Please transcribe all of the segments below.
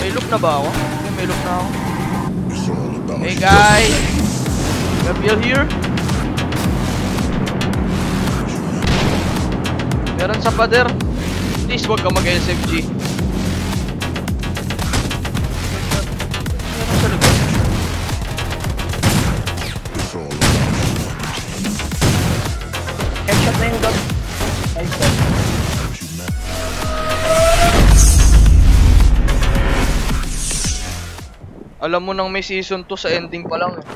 May look na ba ako? Okay, may look na ako. Hey guys! Gabriel here? Meron sa pader. Please huwag ka mag-SMG. Alam mo nang may season 2 sa ending pa lang eh.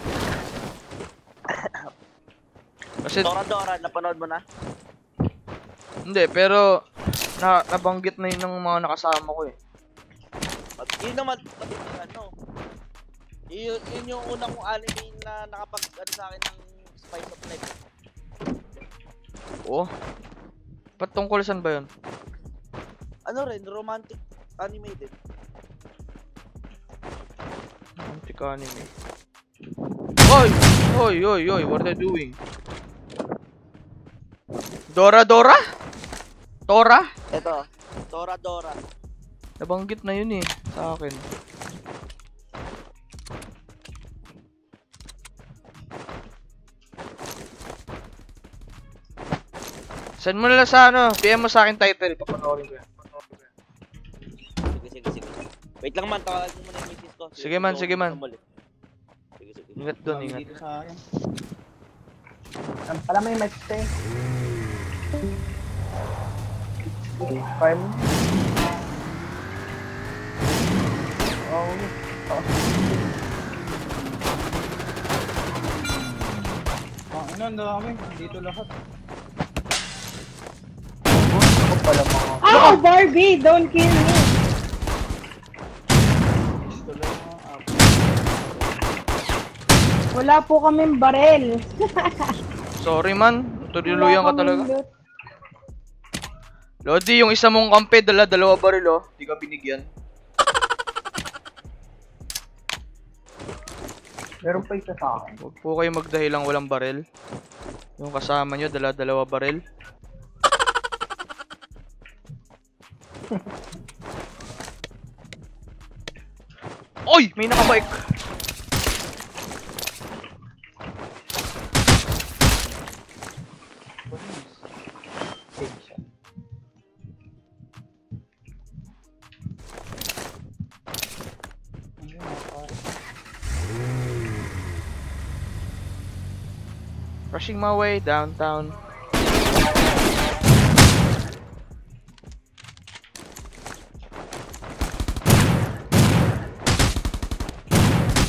Kasi Dora Dora, napanood mo na? hindi pero na nabanggit na yun ng mga nakasama ko eh. Yun naman, pati ano. Yun, yun yung unang kong anime na nakapag ano sa akin ng Spice of Life. Oo. Patungkol saan ba yun? Ano rin, romantic anime din. Antic anime. Oy! Oy, oy, oy, what are they doing? Dora Dora? Tora? Ito, Dora Dora. Nabanggit na yun eh, sa akin. Send mo na lang sa ano, PM mo sa akin title, papanoorin ko yan. Sige, sige, sige. Wait lang man, tawagin mo muna yung misis ko. Sige man, sige man. Sige, sige. Ingat doon, ingat. Dito sa akin. Pala may mic stay? Farm. Oh. Oh. Ang ina, ang dami. Dito lahat. Ako pala mga... Oh, Barbie, don't kill me. Dito lang mga apo. Wala po kaming barel. Sorry man, tutuluyan ka talaga. loot. Lodi, yung isa mong kampe, dala dalawa baril oh. Di ka binigyan. Meron pa isa sa akin. Huwag po kayo magdahilang walang baril. Yung kasama nyo, dala dalawa baril. Oy! May nakabike! Rushing my way downtown.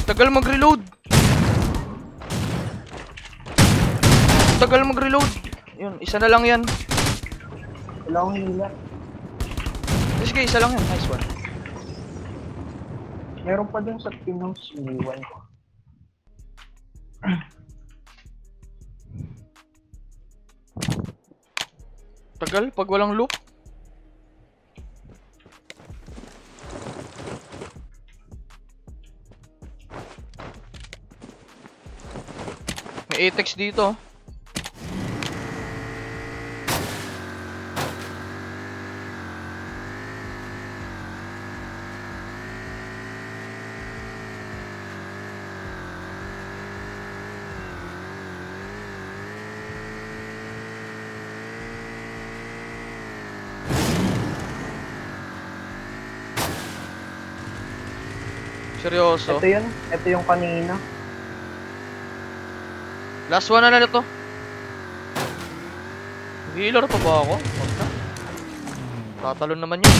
Tagal mag-reload. Tagal mag-reload. Yun, isa na lang yan. Wala akong hila. Sige, isa lang yan. Nice one. Meron pa dun sa Pinos, iniwan Tagal pag walang loop. May Atex dito. Seryoso. Ito yun. Ito yung kanina. Last one na na to. Healer pa ba ako? Wag na. Tatalon naman yun.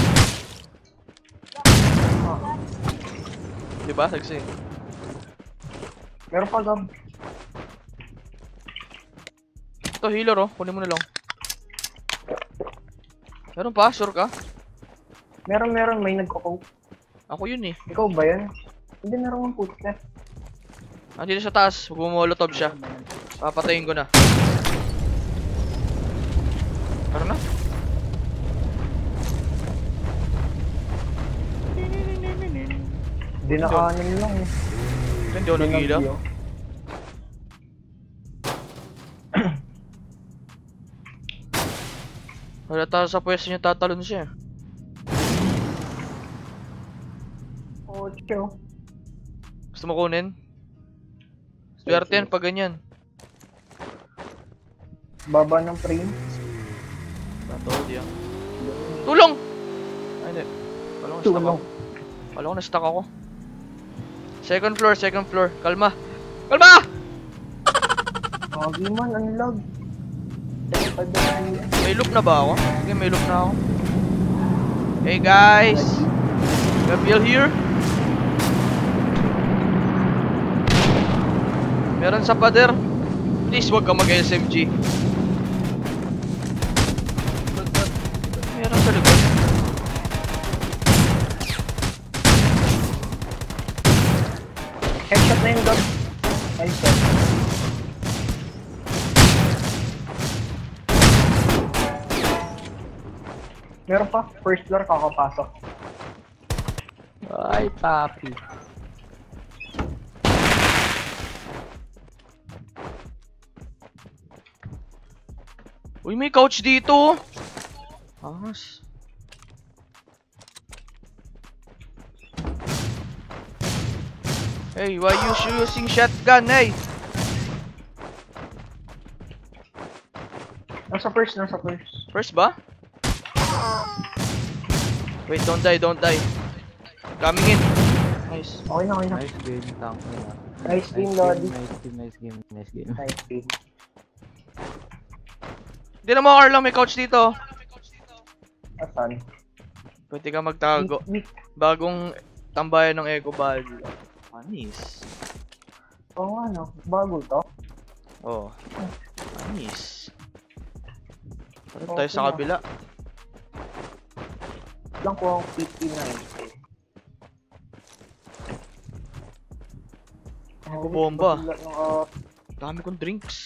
Diba, sexy? Meron pa gab. Ito, healer oh. Kunin mo na lang. Meron pa? Sure ka? Meron, meron. May nagko Ako yun eh. Ikaw ba yan? Hindi meron akong footstep. Andito sa taas. Bumolotov siya. Papatayin ko na. Tara na. Hindi nakanin lang eh. Hindi ako nag-heal ah. Wala tayo sa pwesto niya tatalon siya. Yo. Gusto mo kunin? Swerte yan pag ganyan. Baba ng frame. Batol yan. Tulong! Ay, hindi. Kala ko na-stuck Tulong. ako. Kala ko na-stuck ako. Second floor, second floor. Kalma. Kalma! Kagi man, ang lag. May loop na ba ako? Sige, may loop na ako. Hey guys! Gabriel here. Meron sa pader. Please, wag ka mag-SMG. Meron sa likod. Headshot na yung dog. Headshot. Meron pa. First floor, kakapasok. Ay, papi. Uy, may couch dito. Angas. Hey, why you using shotgun? Hey! Nasa first, nasa first. First ba? Wait, don't die, don't die. Coming in. Nice. Okay na, okay na. Nice game, tank na. Nice game, Lodi. nice game, nice game, nice game. Nice game. Hindi na mo, Carlo, may couch dito. Asan? Pwede ka magtago. Bagong tambayan ng Eco Value. Anis. Oo nga, no. Bago to. Oh. Anis. Parang Okay tayo sa kabila. Lang ko ang 59. Bomba. Wala ng, ah, Dami kong drinks.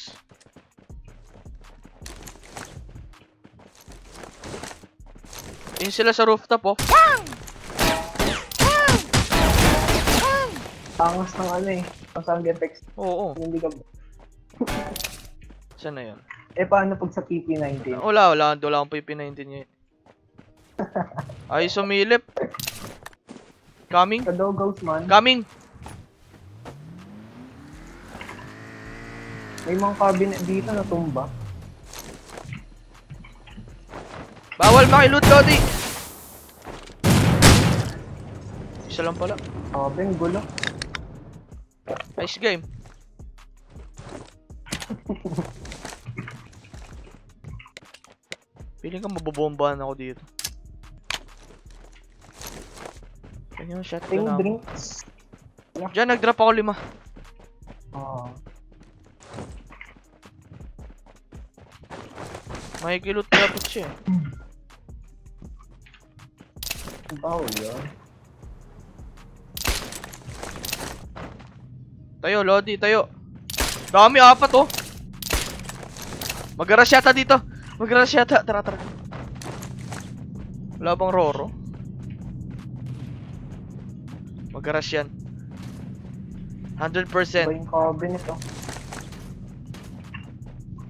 Yun sila sa rooftop, oh. Angas ng ano eh. Ang sound effects. Oo, Hindi ka... Saan na yun? Eh, paano pag sa PP19? Wala, wala. Wala akong PP19 ngayon. Ay, sumilip. Coming. Sa Doghouse man, Coming. may mga cabinet dito na tumba. Bawal makiloot, Lodi. Isa lang pala. Sabi, ang gulo. Nice game. Feeling ka mabobombahan ako dito. Yan yung shotgun Yung ako. Diyan, nag-drop ako lima. Oo. May kilot dapat siya. Ang bawal yun. Tayo, Lodi, tayo. Dami, apat oh. Mag-rush yata dito. Mag-rush yata. Tara, tara. Wala bang Roro? Mag-rush yan. 100%. Iba yung cabinet oh.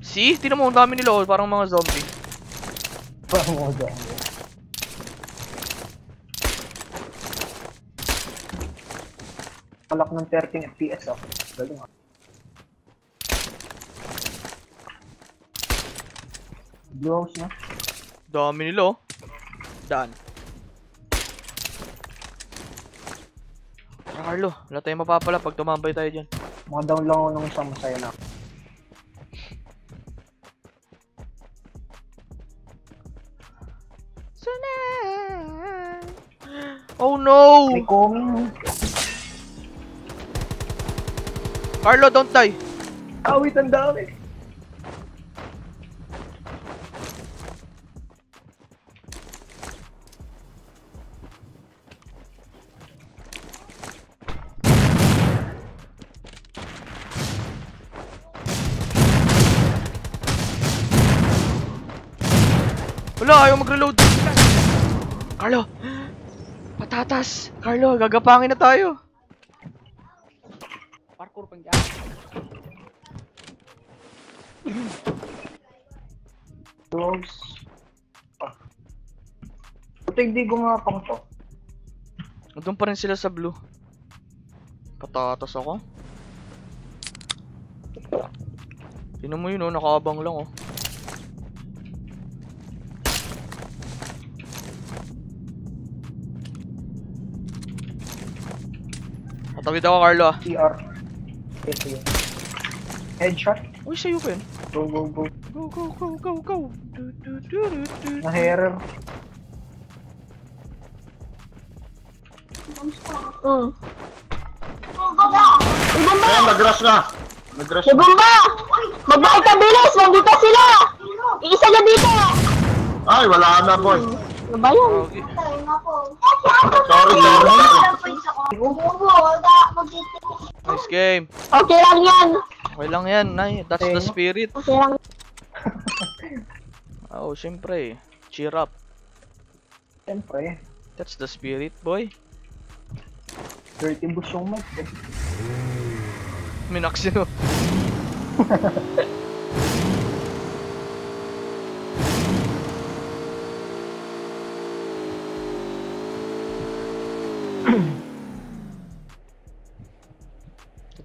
See? Tinan mo, ang dami nila oh. Parang mga zombie. Parang mga dyan. Kalak ng 13 FPS oh. Galing ah. Blue house na. Dami nila oh. Daan. Ah, Carlo, wala tayong mapapala pag tumambay tayo dyan. Mga down lang ako nung isang masaya na. Oh no! May coming. Carlo, don't die! Awit ang dami. Wala, ayaw mag-reload. Carlo! Patatas! Carlo, gagapangin na tayo. Dyan. Blue house. Ah. Buti hindi gumapang to. Nandun pa rin sila sa blue. Patatas ako. Tingnan mo yun oh, nakaabang lang oh. Tatawid ako, Carlo ah. CR. Ito yun. Headshot. Uy, sa'yo, Pen. Go, go, go. Go, go, go, go, go. Du, du, du, du, du. Na-hair. Mm. Ayan, nag-rush na. Nag-rush na. Bumba! Magbalik ka bilis! Nandito sila! Iisa na dito! Ay, wala na, boy. Ano ba yan? Pogi. Sorry, sorry. Nice game. Okay lang yan! Okay lang yan, Nay. That's the Okay. spirit. Okay lang. Oh, syempre. Cheer up. Siyempre. That's the spirit, boy. Dirty boost yung mic eh. Minax yun. oh.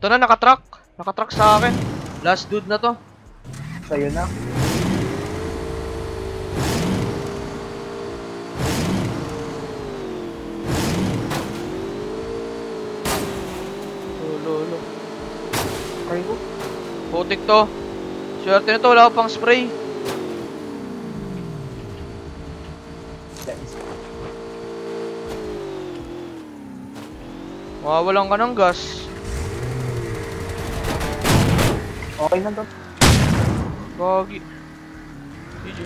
Ito na, nakatrack. Nakatrack sa akin. Last dude na to. Sa'yo na. Lolo. Try ko. Putik to. Swerte na to, wala ko pang spray. Mawawalan ka ng gas. Okay na to. Gagi. GG.